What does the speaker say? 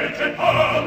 legge parla